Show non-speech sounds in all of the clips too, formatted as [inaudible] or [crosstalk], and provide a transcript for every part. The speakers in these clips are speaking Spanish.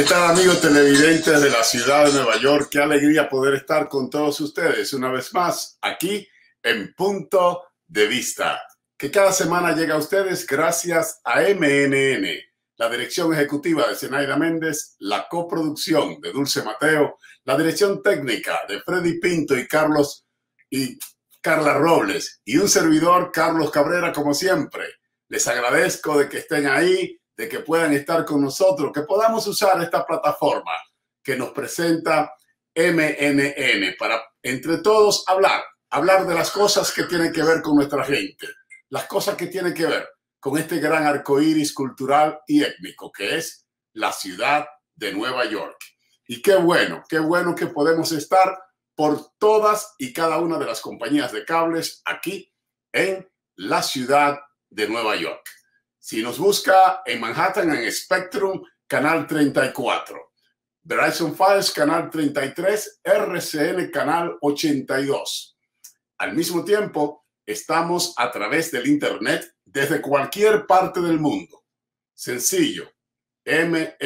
¿Qué tal amigos televidentes de la ciudad de Nueva York? Qué alegría poder estar con todos ustedes una vez más aquí en Punto de Vista, que cada semana llega a ustedes gracias a MNN, la dirección ejecutiva de Zenaida Méndez, la coproducción de Dulce Mateo, la dirección técnica de Freddy Pinto y Carlos y Carla Robles y un servidor, Carlos Cabrera, como siempre. Les agradezco de que estén ahí de que puedan estar con nosotros, que podamos usar esta plataforma que nos presenta MNN para entre todos hablar, hablar de las cosas que tienen que ver con nuestra gente, las cosas que tienen que ver con este gran arco iris cultural y étnico que es la ciudad de Nueva York. Y qué bueno, qué bueno que podemos estar por todas y cada una de las compañías de cables aquí en la ciudad de Nueva York. Si nos busca en Manhattan, en Spectrum, canal 34. Verizon Files, canal 33. RCN, canal 82. Al mismo tiempo, estamos a través del Internet desde cualquier parte del mundo. Sencillo. mnn.org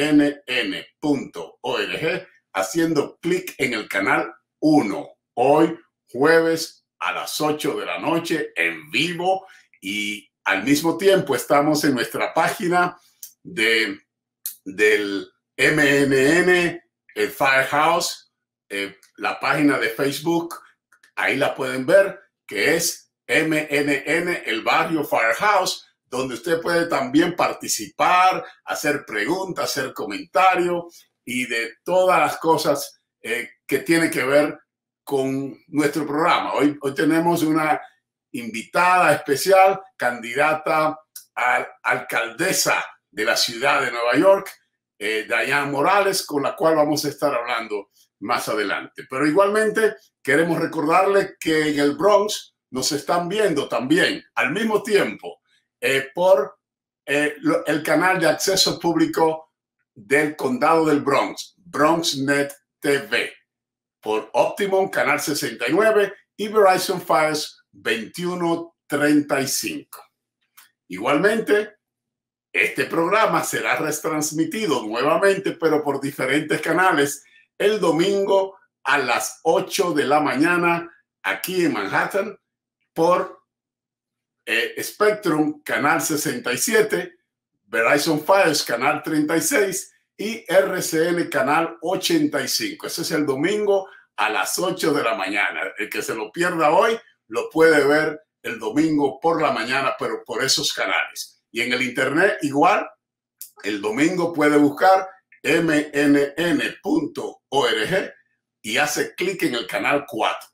haciendo clic en el canal 1. Hoy, jueves a las 8 de la noche, en vivo y al mismo tiempo, estamos en nuestra página de, del MNN, el Firehouse, eh, la página de Facebook, ahí la pueden ver, que es MNN, el barrio Firehouse, donde usted puede también participar, hacer preguntas, hacer comentarios y de todas las cosas eh, que tienen que ver con nuestro programa. Hoy, hoy tenemos una invitada especial, candidata a alcaldesa de la ciudad de Nueva York, eh, Diane Morales, con la cual vamos a estar hablando más adelante. Pero igualmente queremos recordarle que en el Bronx nos están viendo también al mismo tiempo eh, por eh, el canal de acceso público del condado del Bronx, BronxNet TV, por Optimum, Canal 69 y Verizon Files 2135. Igualmente, este programa será retransmitido nuevamente, pero por diferentes canales, el domingo a las 8 de la mañana aquí en Manhattan por eh, Spectrum, canal 67, Verizon Files, canal 36 y RCN, canal 85. Ese es el domingo a las 8 de la mañana. El que se lo pierda hoy lo puede ver el domingo por la mañana, pero por esos canales. Y en el Internet igual, el domingo puede buscar mnn.org y hace clic en el canal 4.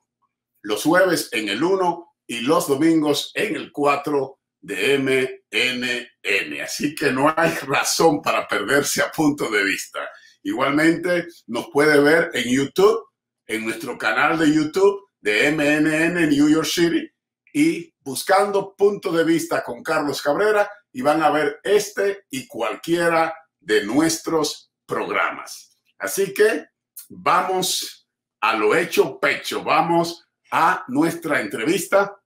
Los jueves en el 1 y los domingos en el 4 de MNN. Así que no hay razón para perderse a punto de vista. Igualmente nos puede ver en YouTube, en nuestro canal de YouTube de MNN New York City y buscando punto de vista con Carlos Cabrera y van a ver este y cualquiera de nuestros programas. Así que vamos a lo hecho pecho, vamos a nuestra entrevista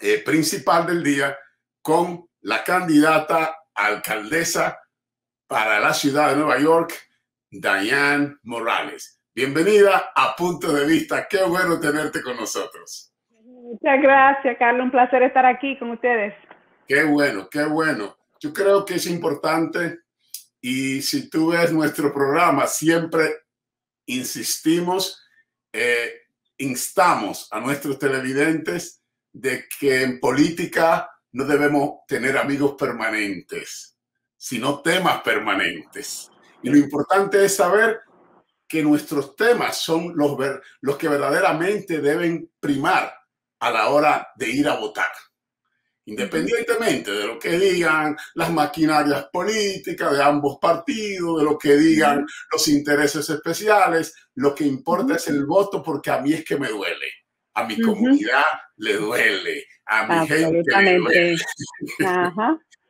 eh, principal del día con la candidata alcaldesa para la ciudad de Nueva York, Diane Morales. Bienvenida a Punto de Vista. Qué bueno tenerte con nosotros. Muchas gracias, Carlos. Un placer estar aquí con ustedes. Qué bueno, qué bueno. Yo creo que es importante y si tú ves nuestro programa, siempre insistimos, eh, instamos a nuestros televidentes de que en política no debemos tener amigos permanentes, sino temas permanentes. Y lo importante es saber que nuestros temas son los, los que verdaderamente deben primar a la hora de ir a votar. Independientemente de lo que digan las maquinarias políticas de ambos partidos, de lo que digan los intereses especiales, lo que importa es el voto porque a mí es que me duele. A mi comunidad le duele, a mi gente le duele.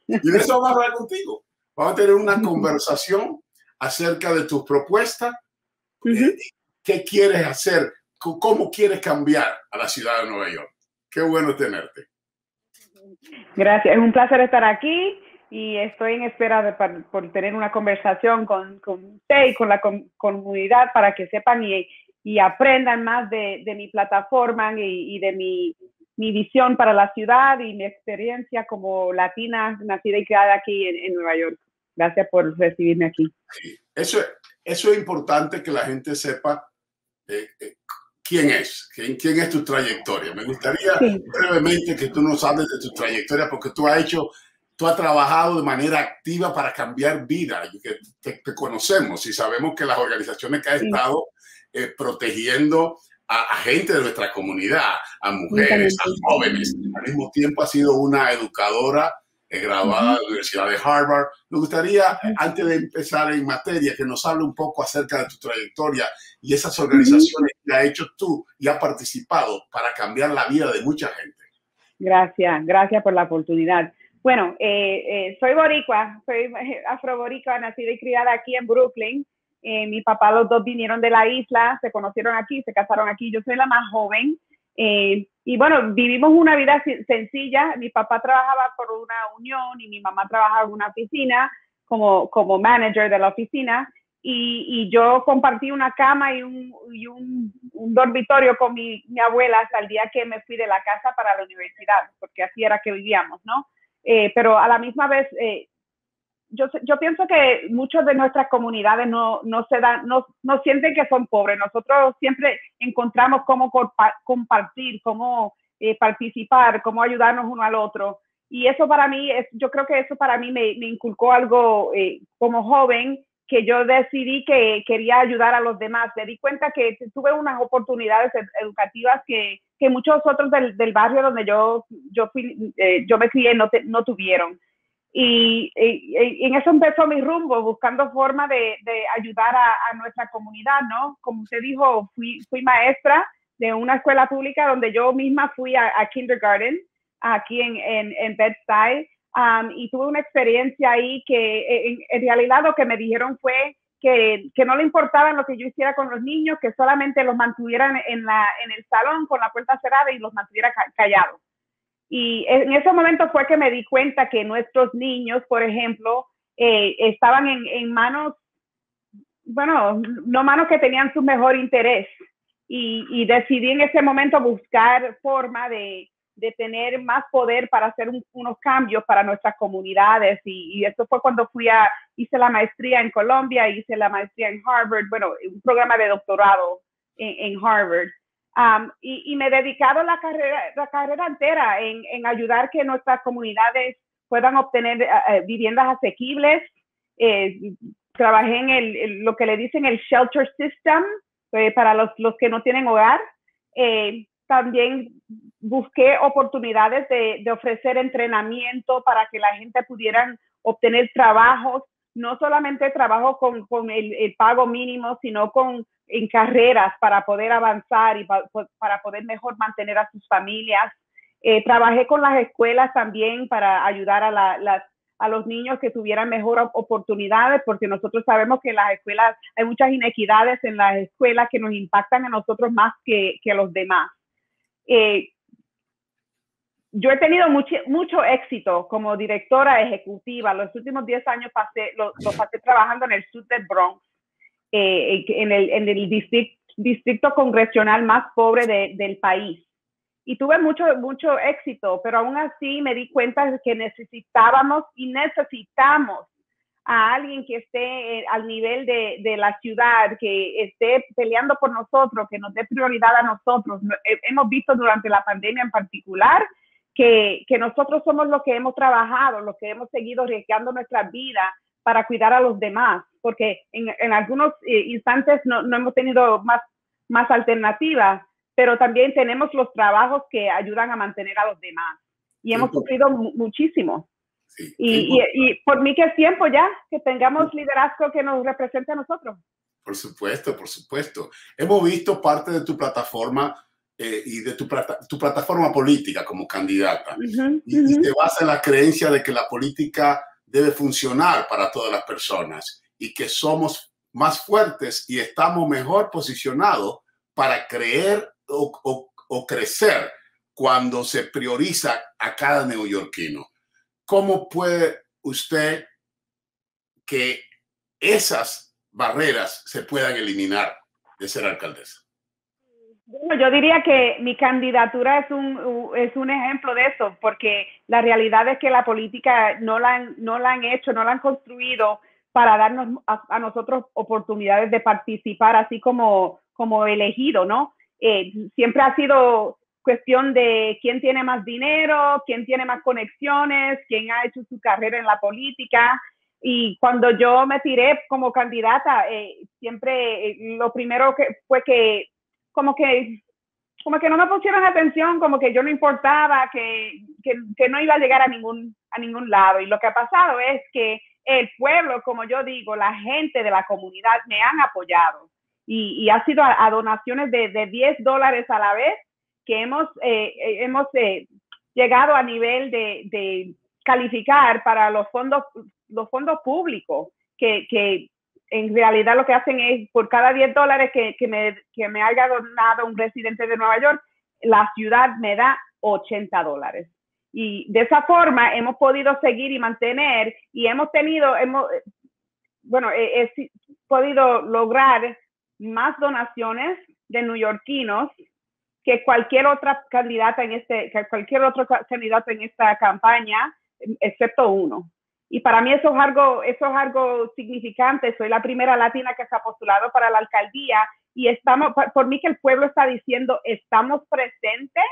y de eso vamos a hablar contigo. Vamos a tener una conversación acerca de tus propuestas ¿Qué quieres hacer? ¿Cómo quieres cambiar a la ciudad de Nueva York? Qué bueno tenerte. Gracias, es un placer estar aquí. y estoy en espera de, por, tener una conversación con, con, usted y con la comunidad para que sepan y, y aprendan más de, de mi plataforma y, y de mi, mi, visión para la ciudad y mi experiencia como latina nacida y criada aquí en, Nueva York. Gracias por recibirme aquí. Eso, eso es importante que la gente sepa eh, eh, quién es, quién, quién, es tu trayectoria. Me gustaría brevemente que tú nos hables de tu trayectoria porque tú has hecho tú has trabajado de manera activa para cambiar vida, que te, conocemos y sabemos que las organizaciones que has estado eh, protegiendo a, gente de nuestra comunidad, a mujeres, a jóvenes, al mismo tiempo ha sido una educadora graduada de la Universidad de Harvard. Me gustaría, antes de empezar en materia, que nos hable un poco acerca de tu trayectoria y esas organizaciones que has hecho tú y has participado para cambiar la vida de mucha gente. Gracias, gracias por la oportunidad. Bueno, eh, eh, soy boricua, soy [laughs] afroboricua, nacida y criada aquí en Brooklyn. Eh, mi papá, los dos vinieron de la isla, se conocieron aquí, se casaron aquí. Yo soy la más joven. Y bueno, vivimos una vida sencilla. Mi papá trabajaba por una unión y mi mamá trabajaba en una oficina como, como manager de la oficina. Y, y yo compartí una cama y, un, y un, un, dormitorio con mi, mi abuela hasta el día que me fui de la casa para la universidad, porque así era que vivíamos, ¿no? Eh, pero a la misma vez, eh, yo, yo pienso que muchas de nuestras comunidades no, no se dan, no, no sienten que son pobres. Nosotros siempre encontramos cómo compartir, cómo eh, participar, cómo ayudarnos uno al otro. Y eso para mí, es, yo creo que eso para mí me, inculcó algo como joven que yo decidí que quería ayudar a los demás. Me di cuenta que tuve unas oportunidades educativas que, que muchos otros del, del, barrio donde yo, yo, fui, eh, yo me crié no, no tuvieron. Y, en eso empezó mi rumbo, buscando forma de, ayudar a, nuestra comunidad, ¿no? Como usted dijo, fui, fui maestra de una escuela pública donde yo misma fui a, kindergarten, aquí en, en, en um, y tuve una experiencia ahí que en, en realidad lo que me dijeron fue que, que, no le importaba lo que yo hiciera con los niños, que solamente los mantuvieran en, la, en el salón con la puerta cerrada y los mantuviera callados. Y en ese momento fue que me di cuenta que nuestros niños, por ejemplo, eh, estaban en, manos, bueno, no manos que tenían su mejor interés. Y, decidí en ese momento buscar forma de, de tener más poder para hacer unos cambios para nuestras comunidades. Y, y, eso fue cuando fui a, hice la maestría en Colombia, hice la maestría en Harvard, bueno, un programa de doctorado en, en Harvard. Um, y, me he dedicado la carrera, la carrera entera en, en ayudar que nuestras comunidades puedan obtener uh, viviendas asequibles. Eh, trabajé en el, lo que le dicen el shelter system para los, los que no tienen hogar. También busqué oportunidades de, de, ofrecer entrenamiento para que la gente pudiera obtener trabajos, no solamente trabajo con, con el, pago mínimo, sino con en carreras para poder avanzar y pa, para poder mejor mantener a sus familias. Eh, trabajé con las escuelas también para ayudar a, la, las, a los niños que tuvieran mejor oportunidades, porque nosotros sabemos que las escuelas hay muchas inequidades en las escuelas que nos impactan a nosotros más que, que a los demás. Eh, yo he tenido mucho, mucho éxito como directora ejecutiva. Los últimos 10 años pasé, los, pasé trabajando en el sur del Bronx, eh, en el, en el distrito, distrito congresional más pobre de, del país. Y tuve mucho, mucho éxito, pero aún así me di cuenta de que necesitábamos y necesitamos a alguien que esté eh, al nivel de, de, la ciudad, que esté peleando por nosotros, que nos dé prioridad a nosotros. Hemos visto durante la pandemia en particular que, que nosotros somos los que hemos trabajado, los que hemos seguido arriesgando nuestra vida para cuidar a los demás, porque en, en algunos eh, instantes no, no, hemos tenido más, más alternativas, pero también tenemos los trabajos que ayudan a mantener a los demás. Y hemos sufrido muchísimo y, y, por mí que es tiempo ya que tengamos liderazgo que nos represente a nosotros. Por supuesto, por supuesto. Hemos visto parte de tu plataforma eh, y de tu, tu, plataforma política como candidata. y, y, te basa en la creencia de que la política debe funcionar para todas las personas y que somos más fuertes y estamos mejor posicionados para creer o, o, o crecer cuando se prioriza a cada neoyorquino. ¿Cómo puede usted que esas barreras se puedan eliminar de ser alcaldesa? Bueno, yo diría que mi candidatura es un, es un ejemplo de eso, porque la realidad es que la política no la han, no la han hecho, no la han construido para darnos a, nosotros oportunidades de participar, así como, como elegido, ¿no? Eh, siempre ha sido cuestión de quién tiene más dinero, quién tiene más conexiones, quién ha hecho su carrera en la política. Y cuando yo me tiré como candidata, eh, siempre eh, lo primero que fue que como que como que no me pusieron atención, como que yo no importaba, que, que, que, no iba a llegar a ningún, a ningún lado. Y lo que ha pasado es que el pueblo, como yo digo, la gente de la comunidad me han apoyado. Y, y ha sido a, donaciones de, de, 10 dólares a la vez que hemos, eh, eh, hemos eh, llegado a nivel de, de, calificar para los fondos, los fondos públicos, que, que en realidad lo que hacen es por cada 10 dólares que, que, me, que me haya donado un residente de Nueva York, la ciudad me da 80 dólares. Y de esa forma hemos podido seguir y mantener y hemos tenido, hemos, bueno, he, podido lograr más donaciones de neoyorquinos que cualquier otra candidata en este, que cualquier otro candidato en esta campaña, excepto uno. Y para mí eso es algo, eso es algo significante. Soy la primera latina que se ha postulado para la alcaldía y estamos, por mí que el pueblo está diciendo, estamos presentes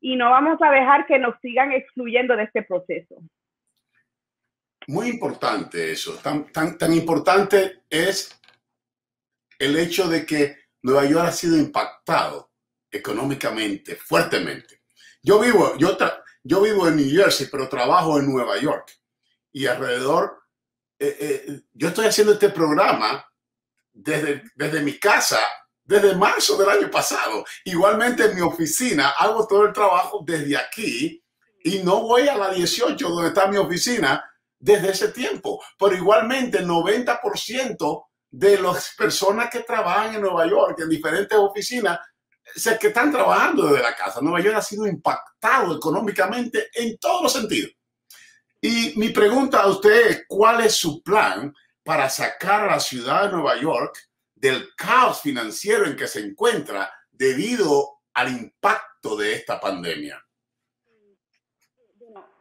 y no vamos a dejar que nos sigan excluyendo de este proceso. Muy importante eso. Tan, tan, tan importante es el hecho de que Nueva York ha sido impactado económicamente, fuertemente. Yo vivo, yo, yo vivo en New Jersey, pero trabajo en Nueva York y alrededor, eh, eh, yo estoy haciendo este programa desde, desde mi casa, desde marzo del año pasado. Igualmente en mi oficina hago todo el trabajo desde aquí y no voy a la 18 donde está mi oficina desde ese tiempo. Pero igualmente el 90% de las personas que trabajan en Nueva York, en diferentes oficinas, que están trabajando desde la casa. Nueva York ha sido impactado económicamente en todos los sentidos. Y mi pregunta a usted es, ¿cuál es su plan para sacar a la ciudad de Nueva York del caos financiero en que se encuentra debido al impacto de esta pandemia?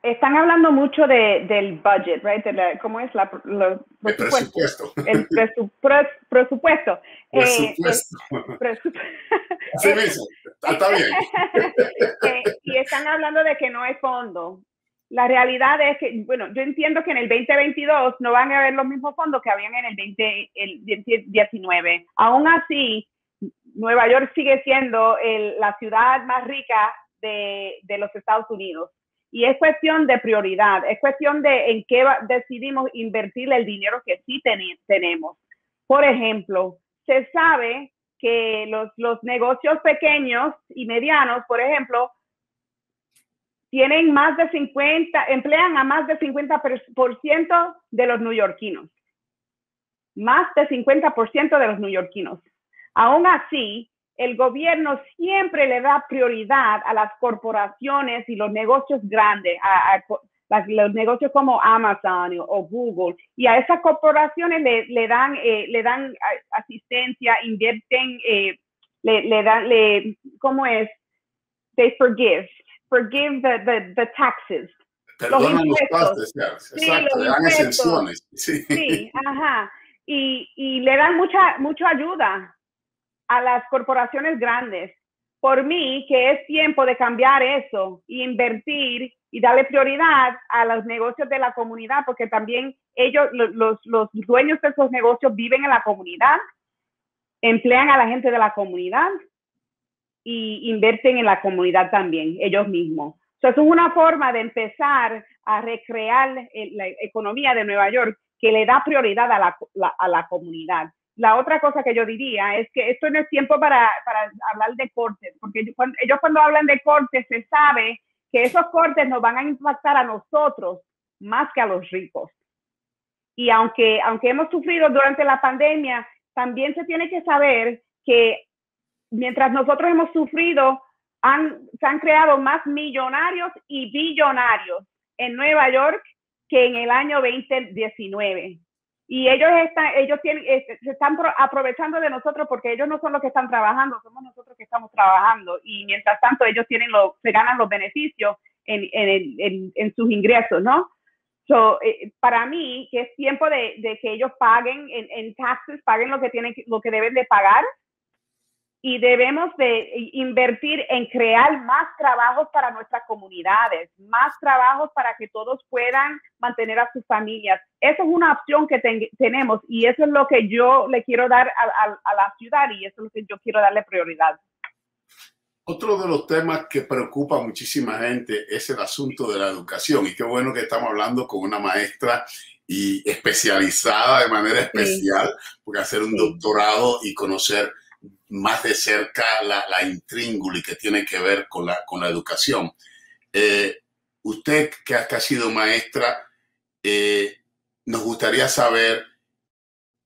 Están hablando mucho de, del budget, right? ¿Cómo es la, el presupuesto? [laughs] El presupuesto. presupuesto. Así mismo, está bien. [laughs] Eh, y están hablando de que no hay fondo. La realidad es que, bueno, yo entiendo que en el 2022 no van a haber los mismos fondos que habían en el 2019. Aún así, Nueva York sigue siendo la ciudad más rica de, los Estados Unidos. Y es cuestión de prioridad, es cuestión de en qué decidimos invertir el dinero que sí tenemos. Por ejemplo, se sabe que los negocios pequeños y medianos, por ejemplo, tienen más de 50, emplean a más de 50% de los neoyorquinos. Más de 50% de los neoyorquinos. Aún así, el gobierno siempre le da prioridad a las corporaciones y los negocios grandes, a, los negocios como Amazon o, Google, y a esas corporaciones le, dan, eh, le dan asistencia, invierten, eh, le, le dan, le, ¿cómo es? They forgive forgive the, the, the taxes. Perdonan los, los exacto, le dan exenciones. Sí. sí, ajá. Y, y le dan mucha, mucha ayuda a las corporaciones grandes. Por mí, que es tiempo de cambiar eso y invertir y darle prioridad a los negocios de la comunidad, porque también ellos, los, los dueños de esos negocios viven en la comunidad, emplean a la gente de la comunidad y invierten en la comunidad también, ellos mismos. Eso es una forma de empezar a recrear la economía de Nueva York que le da prioridad a la, a la comunidad. La otra cosa que yo diría es que esto no es tiempo para, para hablar de cortes, porque ellos cuando, ellos cuando hablan de cortes se sabe que esos cortes nos van a impactar a nosotros más que a los ricos. Y aunque, aunque hemos sufrido durante la pandemia, también se tiene que saber que mientras nosotros hemos sufrido, han, se han creado más millonarios y billonarios en Nueva York que en el año 2019. Y ellos están, ellos tienen, se están aprovechando de nosotros porque ellos no son los que están trabajando, somos nosotros que estamos trabajando. Y mientras tanto ellos tienen lo, se ganan los beneficios en, en, en, sus ingresos, ¿no? So, eh, para mí, que es tiempo de, que ellos paguen en, en, taxes, paguen lo que tienen, lo que deben de pagar, y debemos de invertir en crear más trabajos para nuestras comunidades, más trabajos para que todos puedan mantener a sus familias. Esa es una opción que tenemos y eso es lo que yo le quiero dar a, a, la ciudad y eso es lo que yo quiero darle prioridad. Otro de los temas que preocupa a muchísima gente es el asunto de la educación y qué bueno que estamos hablando con una maestra y especializada de manera especial, porque hacer un doctorado y conocer más de cerca la, la intríngulis que tiene que ver con la, con la educación. Eh, usted que ha, sido maestra, eh, nos gustaría saber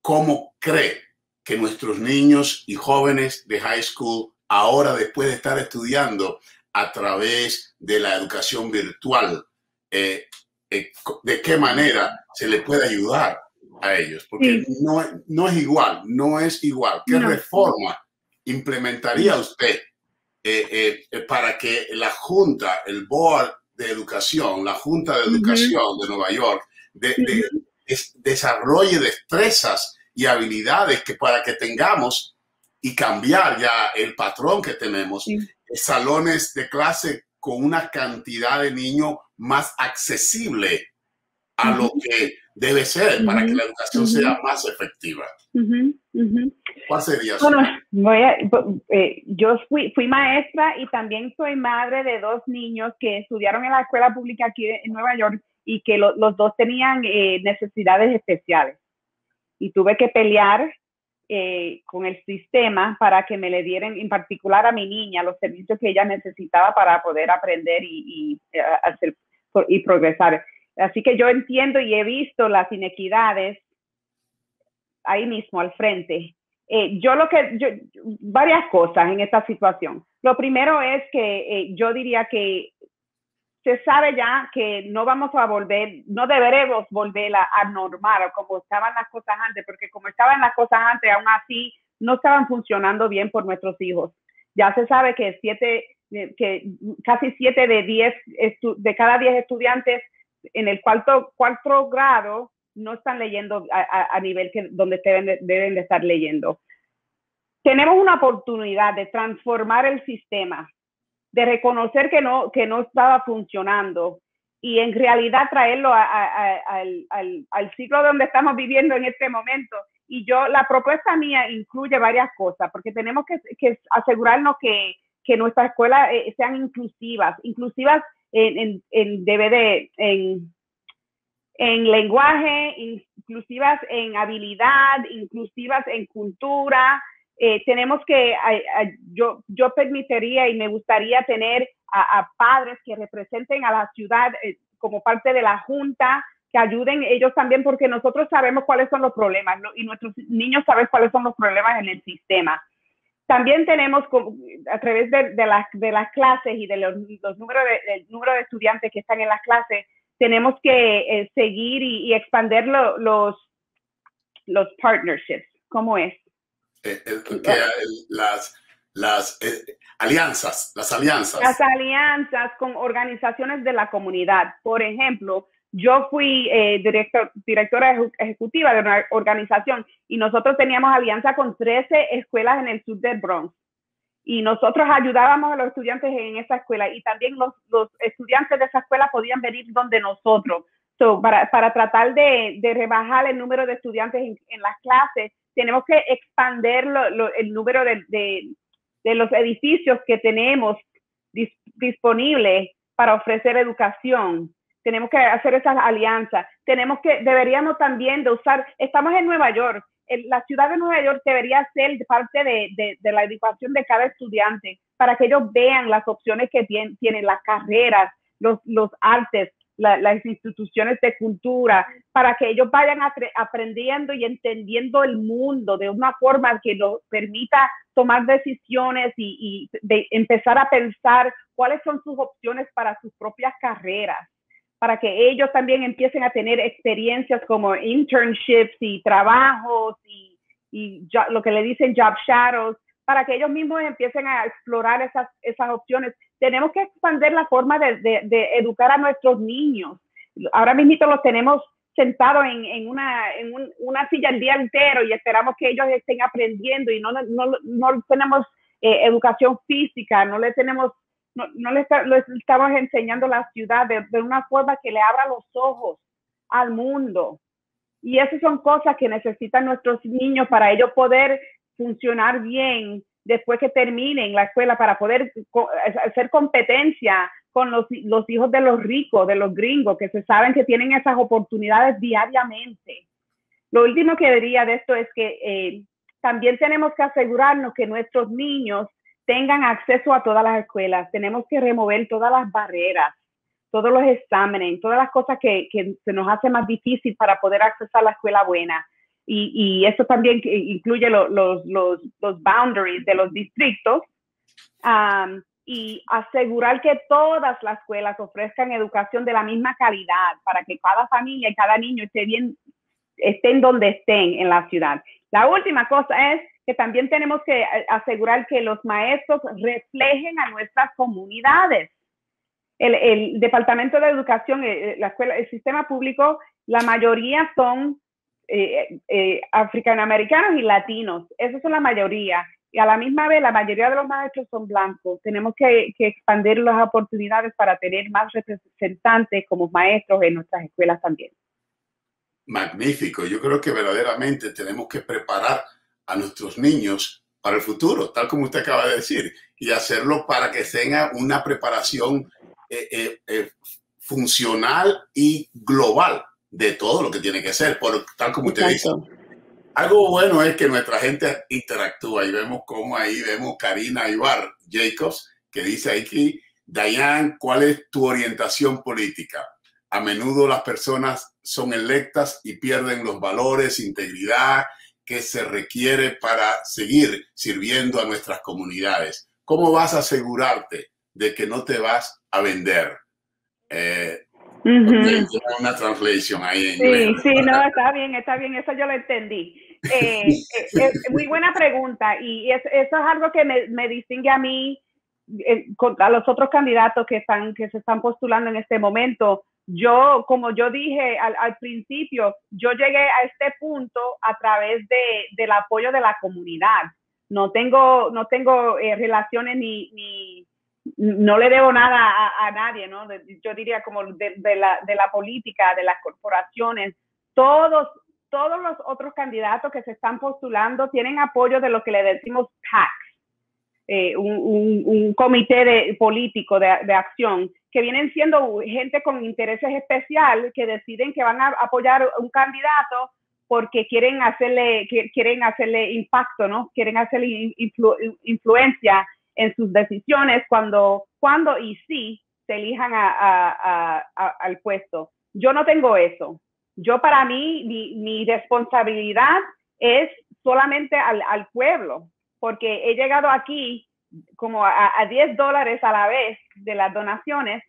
cómo cree que nuestros niños y jóvenes de high school, ahora después de estar estudiando a través de la educación virtual, eh, de qué manera se les puede ayudar a ellos, porque no, no, es igual, no es igual. ¿Qué reforma implementaría usted eh, eh, para que la Junta, el Board de Educación, la Junta de Educación de Nueva York, desarrolle destrezas y habilidades que para que tengamos y cambiar ya el patrón que tenemos, salones de clase con una cantidad de niños más accesible a lo que debe ser para que la educación sea más efectiva. ¿Cuál sería Bueno, voy a, eh, yo fui, fui maestra y también soy madre de dos niños que estudiaron en la escuela pública aquí en Nueva York y que los dos tenían eh, necesidades especiales. Y tuve que pelear eh, con el sistema para que me le dieran, en particular a mi niña, los servicios que ella necesitaba para poder aprender y, y hacer y progresar. Así que yo entiendo y he visto las inequidades ahí mismo al frente. Eh, yo lo que, varias cosas en esta situación. Lo primero es que eh, yo diría que se sabe ya que no vamos a volver, no deberemos volver a, a normal como estaban las cosas antes, porque como estaban las cosas antes, aún así no estaban funcionando bien por nuestros hijos. Ya se sabe que siete, eh, que casi siete de diez, de cada diez estudiantes en el cuarto, cuarto grado no están leyendo a, nivel que, donde deben de, deben de estar leyendo. Tenemos una oportunidad de transformar el sistema, de reconocer que no, que no estaba funcionando y en realidad traerlo al, al, al ciclo donde estamos viviendo en este momento. Y yo, la propuesta mía incluye varias cosas, porque tenemos que, que asegurarnos que, que nuestras escuelas eh, sean inclusivas, inclusivas en, en, en DVD, en en lenguaje, inclusivas en habilidad, inclusivas en cultura. Eh, tenemos que, yo, yo permitiría y me gustaría tener a, padres que representen a la ciudad eh, como parte de la junta, que ayuden ellos también, porque nosotros sabemos cuáles son los problemas y nuestros niños saben cuáles son los problemas en el sistema. También tenemos a través de, de, las, de las clases y de los, los números de, del número de estudiantes que están en las clases, tenemos que eh, seguir y, expandir los, los partnerships. ¿Cómo es? Eh, las, las eh, alianzas, las alianzas. Las alianzas con organizaciones de la comunidad. Por ejemplo, yo fui director, directora ejecutiva de una organización y nosotros teníamos alianza con 13 escuelas en el sur del Bronx y nosotros ayudábamos a los estudiantes en esa escuela y también los, estudiantes de esa escuela podían venir donde nosotros. para, para, tratar de, rebajar el número de estudiantes en, las clases, tenemos que expandir el número de, de, de, los edificios que tenemos disponibles para ofrecer educación. Tenemos que hacer esas alianzas. Tenemos que, deberíamos también de usar, estamos en Nueva York, la ciudad de Nueva York debería ser parte de, la educación de cada estudiante para que ellos vean las opciones que tienen, tienen las carreras, los, los artes, las instituciones de cultura, para que ellos vayan aprendiendo y entendiendo el mundo de una forma que los permita tomar decisiones y, empezar a pensar cuáles son sus opciones para sus propias carreras. Para que ellos también empiecen a tener experiencias como internships y trabajos y, lo que le dicen job shadows, para que ellos mismos empiecen a explorar esas, esas opciones. Tenemos que expandir la forma de, educar a nuestros niños. Ahora mismo los tenemos sentados en, en, una, en una silla el día entero y esperamos que ellos estén aprendiendo y no, no, no tenemos eh, educación física, no le tenemos no, no le, estamos enseñando la ciudad de, de, una forma que le abra los ojos al mundo. Y esas son cosas que necesitan nuestros niños para ellos poder funcionar bien después que terminen la escuela, para poder hacer competencia con los, los hijos de los ricos, de los gringos, que se saben que tienen esas oportunidades diariamente. Lo último que diría de esto es que eh, también tenemos que asegurarnos que nuestros niños tengan acceso a todas las escuelas. Tenemos que remover todas las barreras, todos los exámenes, todas las cosas que, se nos hace más difícil para poder accesar a la escuela buena. Y, eso también incluye los, los, boundaries de los distritos. y asegurar que todas las escuelas ofrezcan educación de la misma calidad para que cada familia y cada niño esté bien, estén donde estén en la ciudad. La última cosa es que también tenemos que eh, asegurar que los maestros reflejen a nuestras comunidades. El, Departamento de Educación, eh, eh, la escuela, el sistema público, la mayoría son eh, africanoamericanos y latinos. Esos son la mayoría. Y a la misma vez, la mayoría de los maestros son blancos. Tenemos que, que expandir las oportunidades para tener más representantes como maestros en nuestras escuelas también. Magnífico. Yo creo que verdaderamente tenemos que preparar a nuestros niños para el futuro, tal como usted acaba de decir, y hacerlo para que tenga una preparación eh, eh, eh, funcional y global de todo lo que tiene que ser, por, tal como usted dice. Algo bueno es que nuestra gente interactúa y vemos cómo ahí vemos Karina Ibar Jacobs, que dice aquí, Dayan, ¿cuál es tu orientación política? A menudo las personas son electas y pierden los valores, integridad que se requiere para seguir sirviendo a nuestras comunidades. ¿Cómo vas a asegurarte de que no te vas a vender? Eh, Una translación ahí en Sí, sí, no, está bien, está bien, eso yo lo entendí. Eh, eh, muy buena pregunta y eso es algo que me, me distingue a mí eh, a los otros candidatos que están que se están postulando en este momento yo, como yo dije al, al, principio, yo llegué a este punto a través de, del apoyo de la comunidad. No tengo, no tengo eh, relaciones ni, ni, no le debo nada a, a nadie, ¿no? yo diría como de, de, la, de la política, de las corporaciones. Todos, todos los otros candidatos que se están postulando tienen apoyo de lo que le decimos PAC, eh, un, comité de, político de, acción que vienen siendo gente con intereses especiales que deciden que van a apoyar un candidato porque quieren hacerle, quieren hacerle impacto, ¿no? Quieren hacerle influencia en sus decisiones cuando, cuando y si se elijan a, al puesto. Yo no tengo eso. Yo para mí, mi, responsabilidad es solamente al, pueblo, porque he llegado aquí como a, a 10 dólares a la vez de las donaciones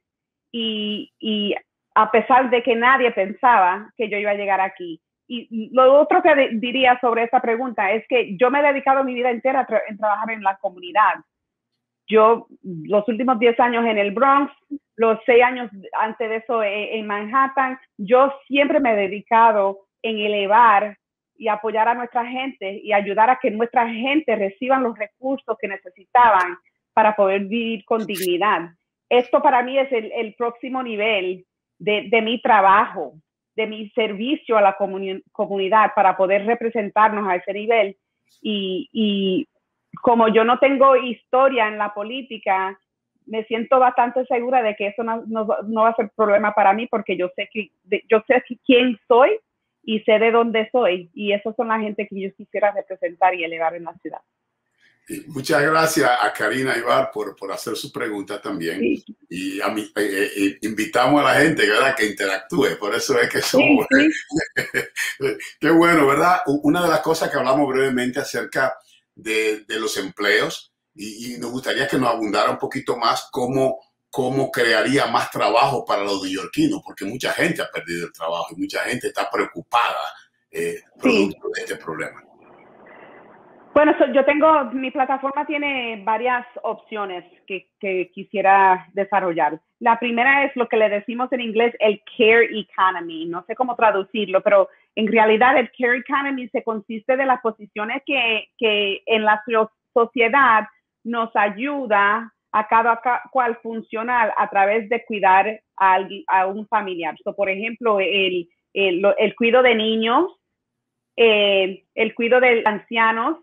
y, a pesar de que nadie pensaba que yo iba a llegar aquí. Y, lo otro que diría sobre esta pregunta es que yo me he dedicado mi vida entera a en trabajar en la comunidad. Yo los últimos 10 años en el Bronx, los 6 años antes de eso en Manhattan, yo siempre me he dedicado en elevar y apoyar a nuestra gente y ayudar a que nuestra gente reciban los recursos que necesitaban para poder vivir con dignidad esto para mí es el, próximo nivel de, mi trabajo, de mi servicio a la comunidad para poder representarnos a ese nivel. Y, como yo no tengo historia en la política, me siento bastante segura de que eso no, va a ser problema para mí porque yo sé que yo sé quién soy y sé de dónde soy y esos son la gente que yo quisiera representar y elevar en la ciudad. Muchas gracias a Karina Ibar por, por hacer su pregunta también. Y a eh, eh, eh, invitamos a la gente ¿verdad? que interactúe, por eso es que somos. [laughs] Qué bueno, ¿verdad? Una de las cosas que hablamos brevemente acerca de, de los empleos y, y, nos gustaría que nos abundara un poquito más cómo cómo crearía más trabajo para los neoyorquinos, porque mucha gente ha perdido el trabajo y mucha gente está preocupada eh, producto de este problema. Bueno, yo tengo, mi plataforma tiene varias opciones que, que, quisiera desarrollar. La primera es lo que le decimos en inglés el care economy. No sé cómo traducirlo, pero en realidad el care economy se consiste de las posiciones que, que en la sociedad nos ayuda a cada cual funcionar a través de cuidar a, a un familiar. por ejemplo, el, el, el, cuido de niños, eh, el cuido de ancianos,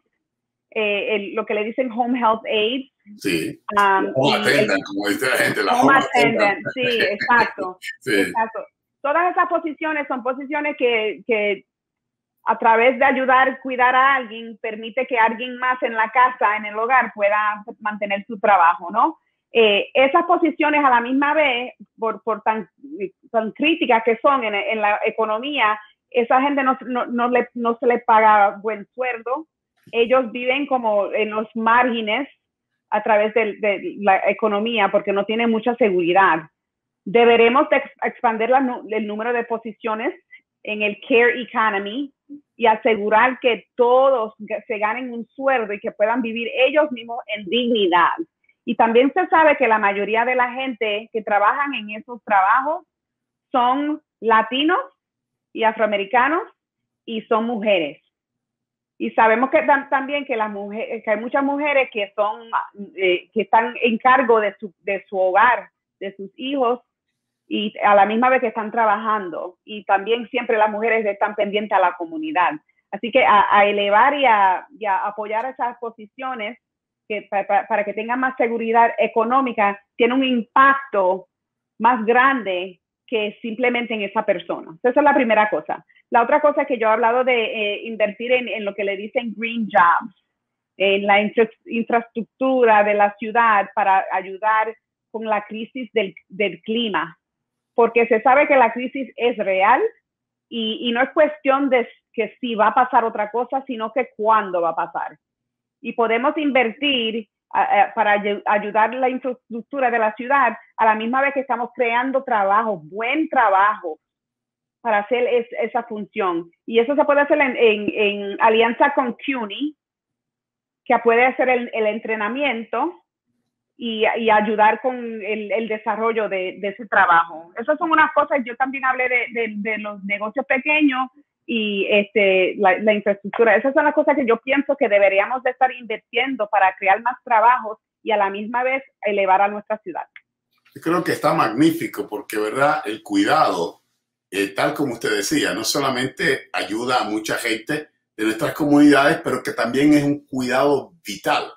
eh, lo que le dicen home health aides. Sí. Um, home attendant, como dice la gente. La home, attendant, sí, exacto, [laughs] exacto. Todas esas posiciones son posiciones que, que a través de ayudar, cuidar a alguien, permite que alguien más en la casa, en el hogar, pueda mantener su trabajo, ¿no? Eh, esas posiciones a la misma vez, por, tan, tan, críticas que son en, la economía, esa gente no, no, no, le, no se le paga buen sueldo, ellos viven como en los márgenes a través de, la economía porque no tienen mucha seguridad. Deberemos de expandir el número de posiciones en el care economy y asegurar que todos se ganen un sueldo y que puedan vivir ellos mismos en dignidad. Y también se sabe que la mayoría de la gente que trabajan en esos trabajos son latinos y afroamericanos y son mujeres. Y sabemos que también que las mujeres, que hay muchas mujeres que son, eh, que están en cargo de su, de su hogar, de sus hijos y a la misma vez que están trabajando y también siempre las mujeres están pendientes a la comunidad. Así que a, elevar y a, apoyar esas posiciones que, para, que tengan más seguridad económica tiene un impacto más grande que simplemente en esa persona. esa es la primera cosa. La otra cosa que yo he hablado de eh, invertir en, en, lo que le dicen green jobs, en la infraestructura de la ciudad para ayudar con la crisis del, del clima porque se sabe que la crisis es real y, no es cuestión de que si va a pasar otra cosa, sino que cuándo va a pasar. Y podemos invertir para ayudar la infraestructura de la ciudad a la misma vez que estamos creando trabajo, buen trabajo para hacer esa función. Y eso se puede hacer en, alianza con CUNY, que puede hacer el, el entrenamiento y, ayudar con el, desarrollo de, ese trabajo. Esas son unas cosas, yo también hablé de, los negocios pequeños y este, la, infraestructura. Esas son las cosas que yo pienso que deberíamos de estar invirtiendo para crear más trabajos y a la misma vez elevar a nuestra ciudad. Creo que está magnífico porque, ¿verdad? El cuidado, eh, tal como usted decía, no solamente ayuda a mucha gente de nuestras comunidades, pero que también es un cuidado vital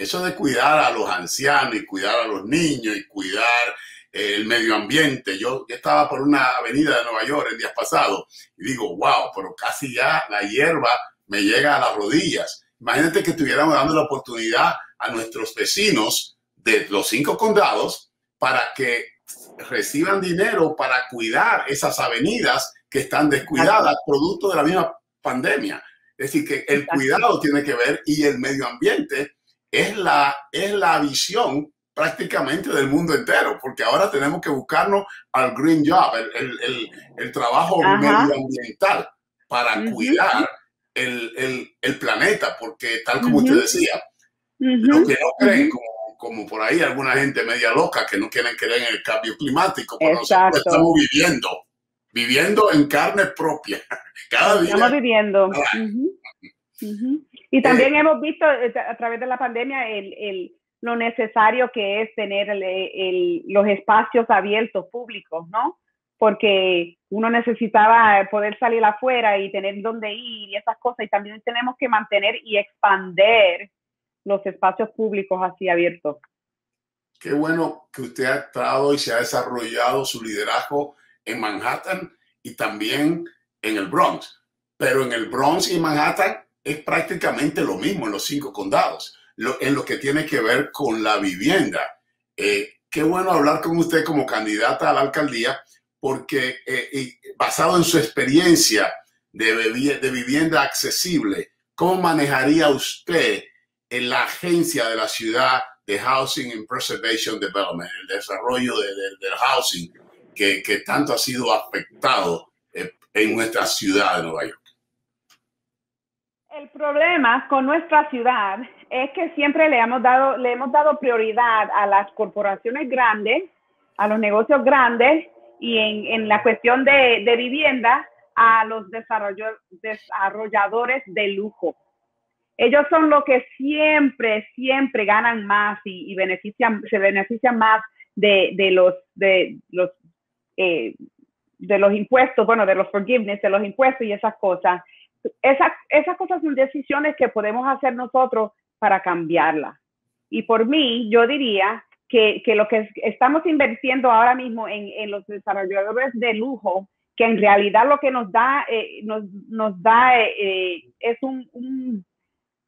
eso de cuidar a los ancianos y cuidar a los niños y cuidar el medio ambiente. Yo, estaba por una avenida de Nueva York el día pasado y digo, wow, pero casi ya la hierba me llega a las rodillas. Imagínate que estuviéramos dando la oportunidad a nuestros vecinos de los cinco condados para que reciban dinero para cuidar esas avenidas que están descuidadas, producto de la misma pandemia. Es decir, que el cuidado tiene que ver y el medio ambiente es la, es la visión prácticamente del mundo entero, porque ahora tenemos que buscarnos al green job, el, el, el, trabajo medioambiental para cuidar el, el, planeta, porque tal como usted decía, los que no creen, como, como, por ahí alguna gente media loca que no quieren creer en el cambio climático, pero nosotros estamos viviendo, viviendo en carne propia, [laughs] cada día. Estamos viviendo. Y también eh, hemos visto eh, a través de la pandemia el, el, lo necesario que es tener el, los espacios abiertos públicos, ¿no? Porque uno necesitaba poder salir afuera y tener dónde ir y esas cosas. Y también tenemos que mantener y expander los espacios públicos así abiertos. Qué bueno que usted ha estado y se ha desarrollado su liderazgo en Manhattan y también en el Bronx. Pero en el Bronx y Manhattan es prácticamente lo mismo en los cinco condados, en lo que tiene que ver con la vivienda. Eh, qué bueno hablar con usted como candidata a la alcaldía, porque eh, basado en su experiencia de, vivienda accesible, ¿cómo manejaría usted en la agencia de la ciudad de Housing and Preservation Development, el desarrollo del housing que, que, tanto ha sido afectado eh, en nuestra ciudad de Nueva York. El problema con nuestra ciudad es que siempre le hemos dado, le hemos dado prioridad a las corporaciones grandes, a los negocios grandes y en, la cuestión de, vivienda a los desarrolladores de lujo. Ellos son los que siempre, siempre ganan más y, benefician, se benefician más de los, de los, eh, de los impuestos, bueno, de los forgiveness, de los impuestos y esas cosas. Esas, esas cosas son decisiones que podemos hacer nosotros para cambiarla. Y por mí, yo diría que, que lo que estamos invirtiendo ahora mismo en, en, los desarrolladores de lujo, que en realidad lo que nos da, eh, nos, nos, da eh, es un, un,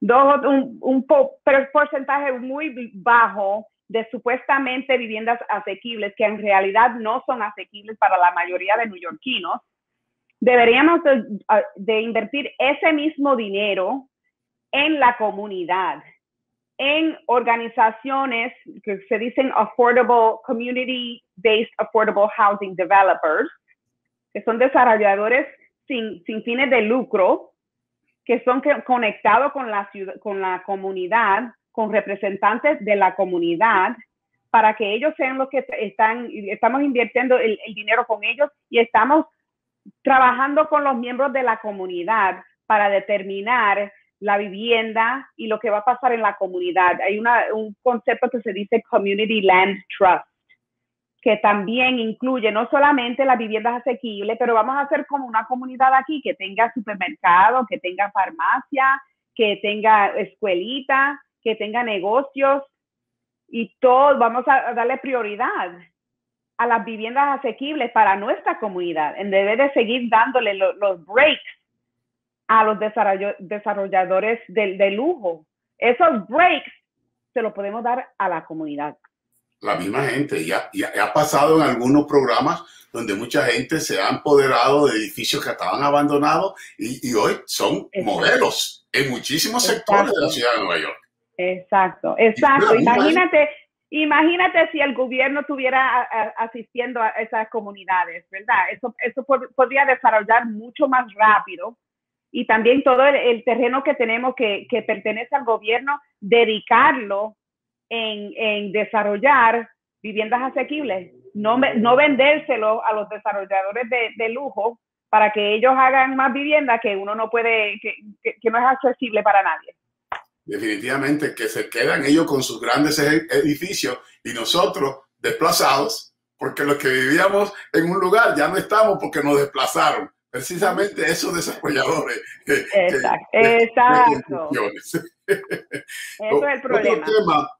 dos, un, un porcentaje muy bajo de supuestamente viviendas asequibles, que en realidad no son asequibles para la mayoría de neoyorquinos, deberíamos de, invertir ese mismo dinero en la comunidad, en organizaciones que se dicen affordable, community-based affordable housing developers, que son desarrolladores sin, sin fines de lucro, que son conectados con la, ciudad, con la comunidad, con representantes de la comunidad, para que ellos sean los que están, estamos invirtiendo el, el dinero con ellos y estamos trabajando con los miembros de la comunidad para determinar la vivienda y lo que va a pasar en la comunidad. Hay un concepto que se dice Community Land Trust, que también incluye no solamente las viviendas asequibles, pero vamos a hacer como una comunidad aquí que tenga supermercado, que tenga farmacia, que tenga escuelita, que tenga negocios y todo, vamos a darle prioridad a las viviendas asequibles para nuestra comunidad, en vez de seguir dándole los breaks a los desarrolladores de, lujo. Esos breaks se los podemos dar a la comunidad. La misma gente, ya, ya, ha pasado en algunos programas donde mucha gente se ha empoderado de edificios que estaban abandonados y, hoy son modelos en muchísimos sectores de la ciudad de Nueva York. Exacto, exacto. Imagínate, imagínate si el gobierno estuviera asistiendo a esas comunidades, ¿verdad? Eso, eso podría desarrollar mucho más rápido y también todo el, terreno que tenemos que, que, pertenece al gobierno, dedicarlo en, en desarrollar viviendas asequibles, no, no vendérselo a los desarrolladores de, de, lujo para que ellos hagan más vivienda que uno no puede, que, que, no es accesible para nadie. Definitivamente, que se quedan ellos con sus grandes edificios y nosotros desplazados, porque los que vivíamos en un lugar ya no estamos porque nos desplazaron precisamente esos desarrolladores. Exacto. Exacto. Eso es el problema. Otro tema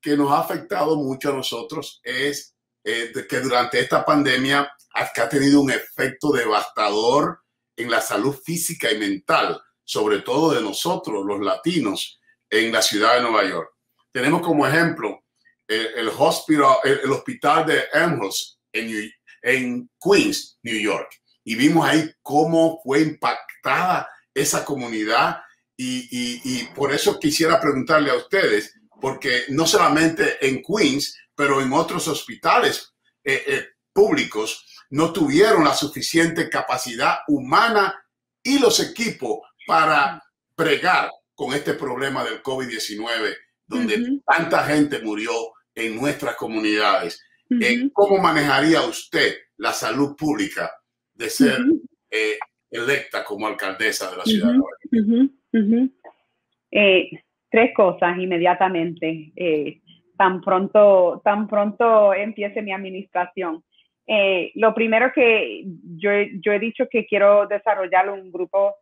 que nos ha afectado mucho a nosotros es eh, que durante esta pandemia ha tenido un efecto devastador en la salud física y mental, sobre todo de nosotros, los latinos, en la ciudad de Nueva York. Tenemos como ejemplo el, el, hospital, el, hospital de Amherst en, en Queens, New York y vimos ahí cómo fue impactada esa comunidad y, por eso quisiera preguntarle a ustedes, porque no solamente en Queens, pero en otros hospitales eh, eh, públicos no tuvieron la suficiente capacidad humana y los equipos para pregar con este problema del COVID-19, donde tanta gente murió en nuestras comunidades. Eh, ¿Cómo manejaría usted la salud pública de ser eh, electa como alcaldesa de la ciudad eh, tres cosas inmediatamente, eh, tan, pronto, tan pronto empiece mi administración. lo primero que yo, yo he dicho que quiero desarrollar un grupo